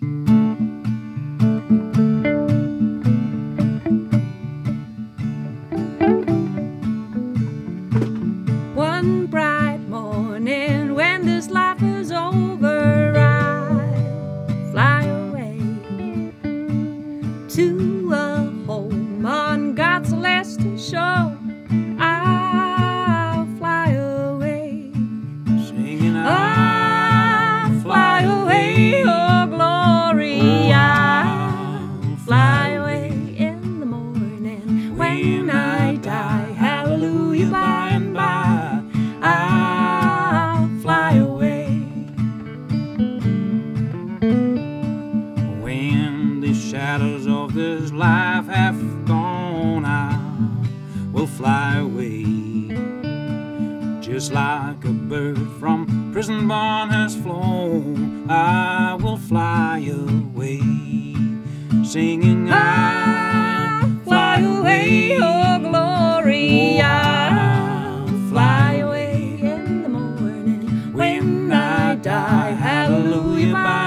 One half gone, I will fly away. Just like a bird from prison barn has flown, I will fly away. Singing, I, I fly away, oh glory, oh, I fly away in the morning when I die. Hallelujah.